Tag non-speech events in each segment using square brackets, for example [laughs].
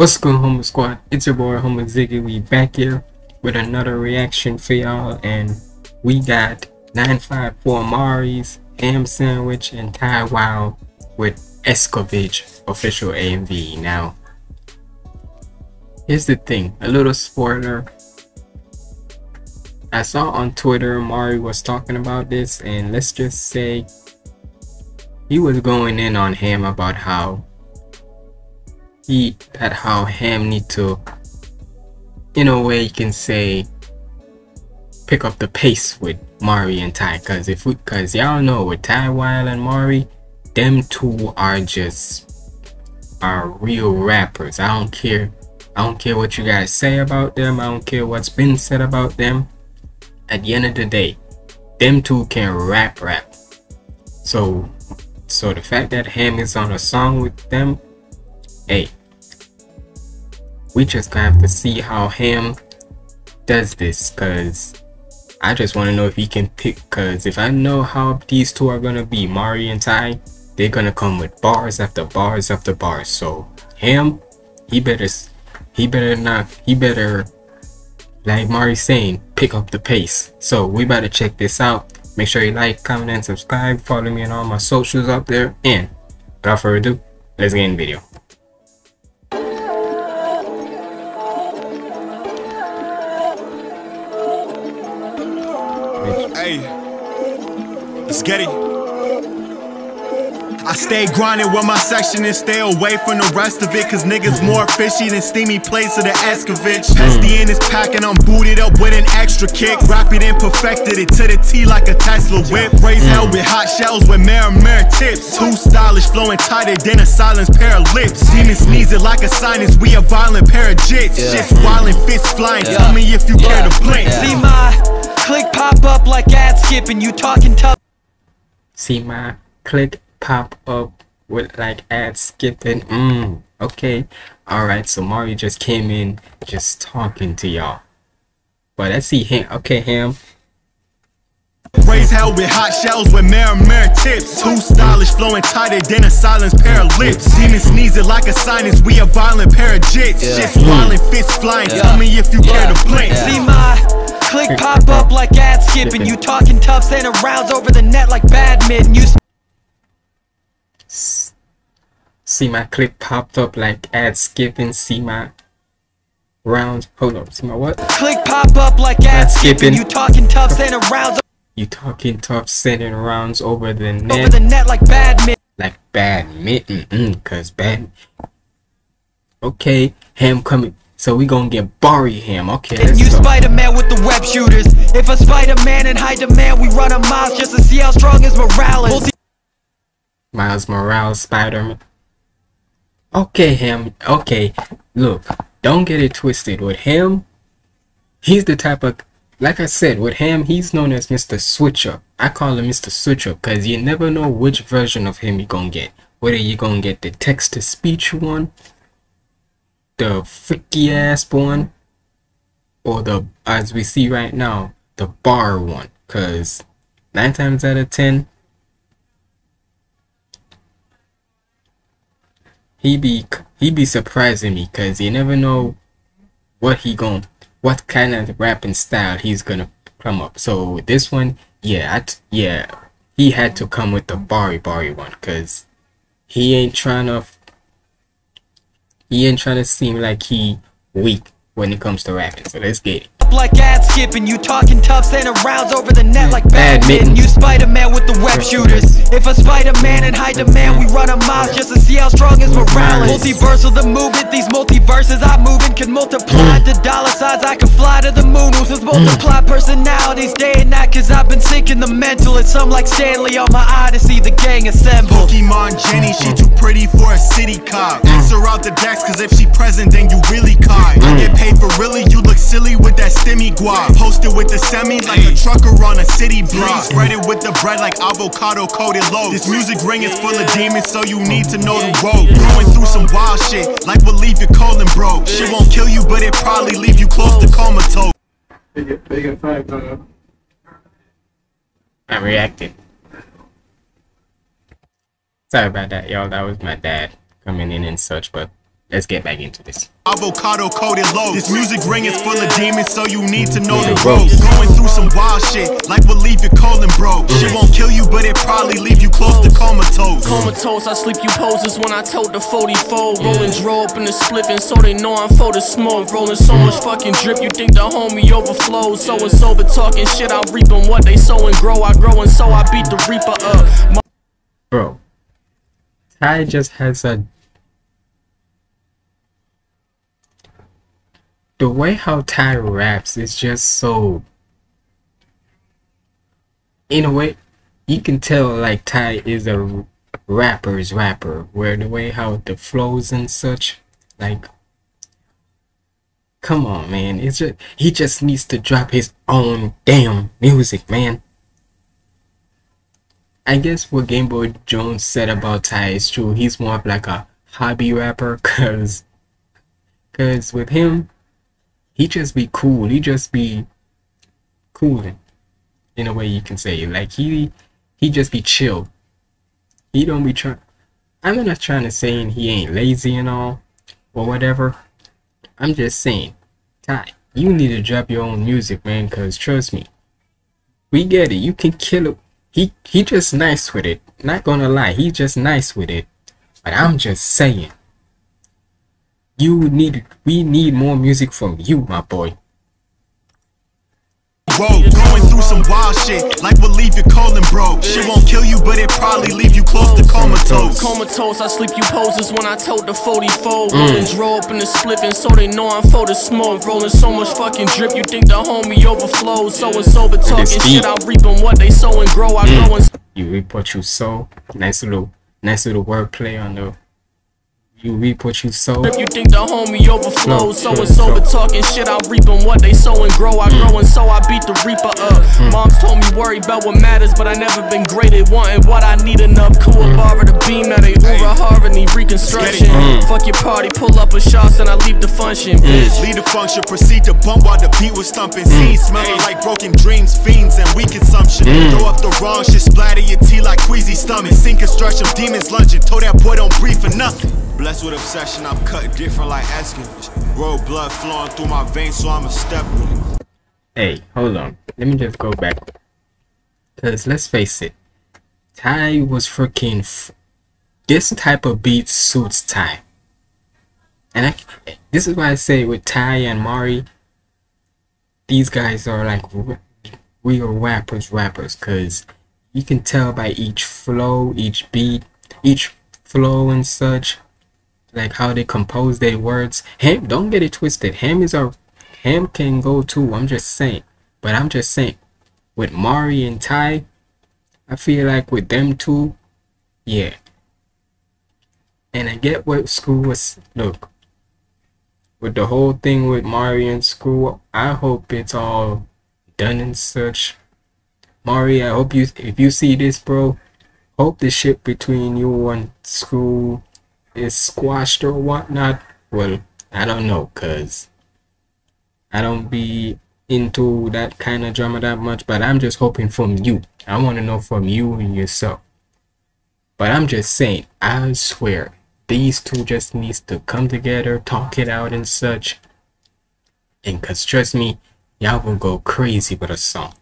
What's on, Humble Squad? It's your boy Humble Ziggy. We back here with another reaction for y'all, and we got 954 Mari's ham sandwich and Ty Wild with Escovitch official AMV. Now, here's the thing, a little spoiler. I saw on Twitter Mari was talking about this, and let's just say he was going in on him about how he that how Ham need to in a way you can say pick up the pace with Mari and Ty. Cause if we cause y'all know with Ty Wild and Mari them two are just are real rappers. I don't care I don't care what you guys say about them. I don't care what's been said about them. At the end of the day them two can rap rap. So so the fact that Ham is on a song with them hey we just gonna have to see how Ham does this because I just want to know if he can pick because if I know how these two are gonna be Mari and Ty they're gonna come with bars after bars after bars. So him he better he better not he better like Mari saying pick up the pace. So we better check this out. Make sure you like comment and subscribe. Follow me on all my socials up there. And without further ado let's get in the video Hey, let's get it. I stay grinding with my section and stay away from the rest of it Cause niggas more fishy than steamy plates of the Escovitch. Hmm. SD in his pack and I'm booted up with an extra kick. Rapid and perfected it to the T like a Tesla whip. Raise hmm. hell with hot shells with mirror tips. Too stylish, flowing tighter than a silenced pair of lips. Demon sneeze it like a sinus, we a violent pair of jits. Shit's wild fists flying, tell me if you care to blink. See my click pop up like ad skipping, you talking tough. See my click pop up with like ad skipping. Mmm, okay. Alright, so Mari just came in just talking to y'all. But let's see him. Okay, him. Raise hell with hot shells with mirror mirror tips. Too stylish, flowing tighter than a silenced pair of lips. Demon sneezing like a sinus, we a violent pair of jits. Yeah. Just wildin' fists flying. Yeah. Tell me if you yeah. care to blink. See skipping. You talking tough, sending rounds over the net like badminton. You see my click popped up like ad skipping. See my rounds. Hold up. See my what? Click pop up like ad, ad skipping. You talking tough, sending rounds. You talking tough, sending rounds over the net. Over the net like badminton. Like badminton, mm, cause bad. Okay, ham coming. So we gonna get Barry him, okay And you Spider-Man with the web shooters. If a Spider-Man in high demand We run a mile just to see how strong is. Morales Miles Morales, Spider-Man. Okay, him, okay. Look, don't get it twisted. With him, he's the type of Like I said, with him, he's known as Mr. Switcher. I call him Mr. Switcher Because you never know which version of him you gonna get. Whether you gonna get the text-to-speech one the freaky ass one or the as we see right now the bar one? Because nine times out of ten he be he be surprising me because you never know what he going what kind of rapping style he's gonna come up. So this one yeah yeah he had to come with the Bari Bari one because he ain't trying to he ain't trying to seem like he weak when it comes to rapping. So let's get it like ad skipping. You talking tough, sending rounds over the net like badminton. You Spider-Man with the web shooters. If a Spider-Man in high demand, we run a mile just to see how strong is Morales. Multiverse of the movement, these multiverses I move in can multiply hmm. to dollar signs. I can fly to the moon with his hmm. multiply personalities day and night. Cause I've been sinking the mental. It's some like Stanley on my odyssey, the gang assemble. Pokemon Jenny, she too pretty for a city cop. Ask her out the decks, cause if she present, then you really caught. I hmm. get paid for really, you look silly with that stimmy guap. Posted with the semi like a trucker on a city block. Spread it with the bread like avocado coated loaf. This music ring is full of demons, so you need to know the road. Going through some wild shit, like will leave your colon broke. Shit won't kill you, but it probably leave you close to comatose. I reacted. Sorry about that, y'all. That was my dad coming in and such, but let's get back into this. Avocado coated low. This music ring is full of demons, so you need to know the ropes. Going through some wild shit, like will leave your colon broke. Shit mm. won't kill you, but it probably leave you close to comatose. Comatose, I sleep you poses when I told the 44. Rolling draw mm. up in the spliffing, so they know I'm for the smoke. Rolling so much fucking drip, you think the homie overflows. So and so, but talking shit, I'm reaping what they sow and grow. I grow and so I beat the reaper up. My Bro, Ty just has a the way how Ty raps is just so in a way you can tell like Ty is a rapper's rapper where the way how the flows and such like come on man. It's just he just needs to drop his own damn music man. I guess what Game Boy Jones said about Ty is true. He's more of like a hobby rapper [laughs] cause cause with him he just be cool. He just be cooling, in a way you can say. Like he he just be chill. He don't be trying. I'm not trying to say he ain't lazy and all or whatever. I'm just saying, Ty, you need to drop your own music, man. Cause trust me, we get it. You can kill it. He he just nice with it. Not gonna lie, he just nice with it. But I'm just saying you need, we need more music from you, my boy. Whoa, going through some wild shit, like will leave your colon broke. Shit won't kill you, but it probably leave you close to comatose. Comatose, I sleep you poses when I told the 44. Mm. Rolling draw up in the spliffing, so they know I'm for the smoke. Rolling so much fucking drip, you think the homie overflows. So and so, but talking shit, I reaping what they sow and grow. I mm. grow and You reap what you sow. Nice little, nice little wordplay on the you reap what you sow. If you think the homie overflows, so and so, but talking shit, I reap reaping what they sow and grow. I mm. grow and so I beat the reaper up. Mm. Moms told me worry about what matters, but I never been great at wanting what I need enough. Cool mm. bar the beam, now they Ura Harvard need reconstruction. Fuck your party, pull up a shots and I leave the function, bitch. Lead the function, proceed to bump while the beat was stumping. Scenes smelling like broken dreams, fiends, and weak consumption. Throw up the wrong shit, splatter your tea like queasy stomach. Sink construction, demons lunging. Told that boy don't breathe for nothing. Blessed with obsession, I'm cut different like asking. Road blood flowing through my veins, so I'm a step with it. Hey, hold on. Let me just go back. Cause let's face it, Ty was freaking. This type of beat suits Ty. And I, this is why I say with Ty and Mari, these guys are like real rappers, rappers, cause you can tell by each flow, each beat, each flow and such like how they compose their words. Ham, don't get it twisted. Ham is a Ham can go too. I'm just saying, but I'm just saying, with Mari and Ty, I feel like with them two, yeah. And I get what school was. Look, with the whole thing with Mari and school, I hope it's all done and such. Mari, I hope you, if you see this, bro, hope the shit between you and Screw is squashed or whatnot, well, I don't know, cause I don't be into that kind of drama that much, but I'm just hoping from you. I want to know from you and yourself. But I'm just saying, I swear, these two just needs to come together, talk it out and such. And cause trust me, y'all will go crazy with a song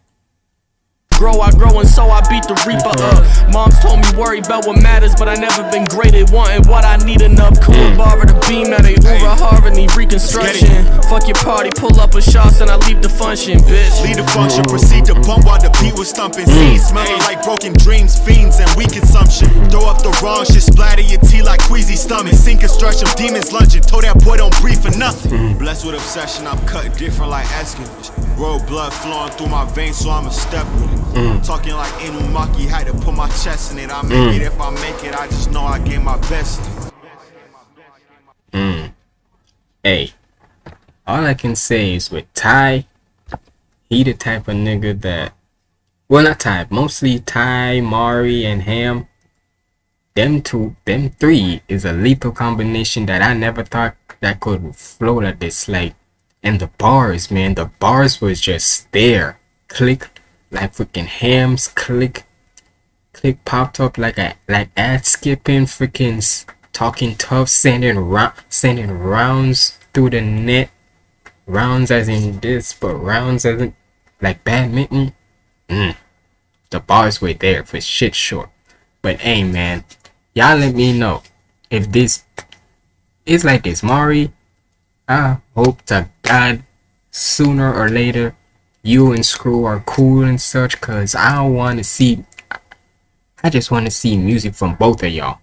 grow, I grow, and so I beat the reaper up. Moms told me worry about what matters, but I never been great at wanting what I need enough. Cool mm. bar the beam, now they Ura Harvard need reconstruction. Fuck your party, pull up a shots, and I leave the function, bitch. Lead the function, proceed to bump while the beat was thumping. Scenes smelling like broken dreams, fiends, and weak consumption. Throw up the wrong shit, splatter your tea like queasy stomach. Sink them demons lunging. Told that boy don't breathe for nothing. Blessed with obsession, I'm cut different like asking. Road blood flowing through my veins, so I'm a step with it. Mm. Talking like Inumaki, had to put my chest in it. I make mm. it if I make it, I just know I gave my best. Mm. Hey, all I can say is with Ty, he the type of nigga that, well not Ty, mostly Ty, Mari, and Ham. Them two, them three is a lethal combination that I never thought that could flow like this. Like, and the bars, man, the bars was just there. Click, like freaking hams, click, click popped up like a like ad skipping, freaking talking tough, sending ra- sending rounds through the net, rounds as in this, but rounds as in like badminton. Mm. The bars were there for shit sure. But hey man, y'all let me know if this is like this. Mari, I hope to God sooner or later you and Screw are cool and such cause I want to see I just want to see music from both of y'all.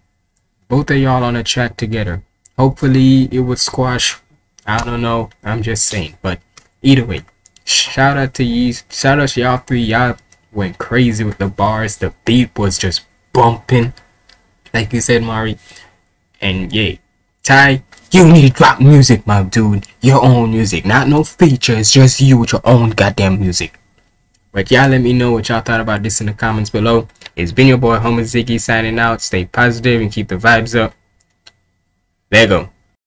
Both of y'all on a track together. Hopefully it would squash I don't know. I'm just saying. But either way, shout out to you shout out to y'all three. Y'all went crazy with the bars. The beat was just bumping. Like you said, Mari. And yeah. Ty, you need to drop music, my dude. Your own music. Not no features, just you with your own goddamn music. But y'all let me know what y'all thought about this in the comments below. It's been your boy Humble Ziggy signing out. Stay positive and keep the vibes up. There you go.